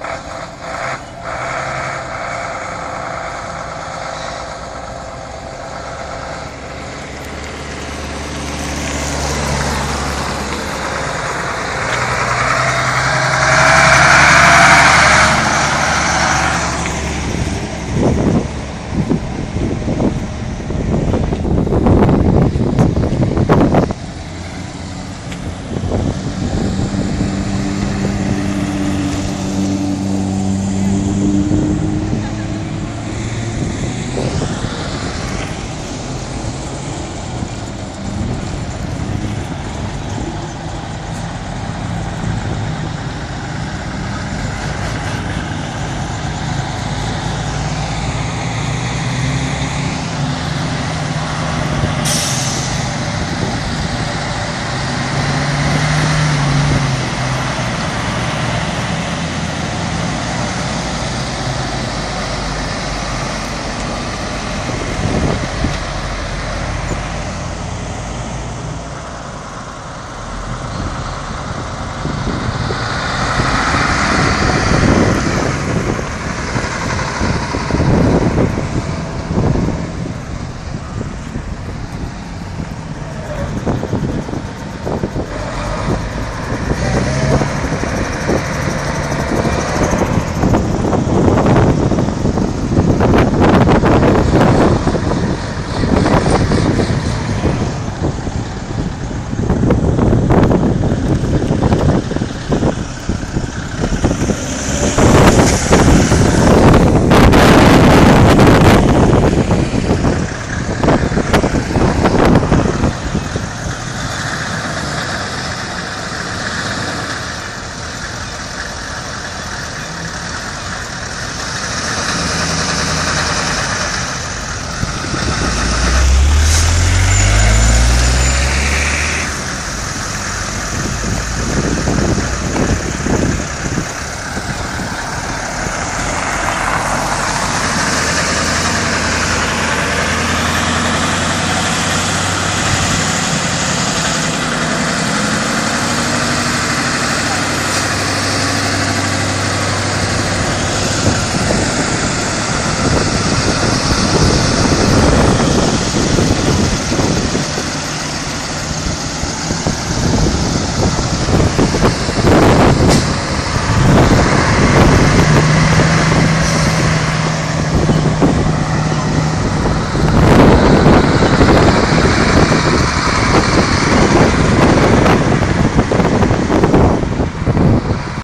Ha ha ha.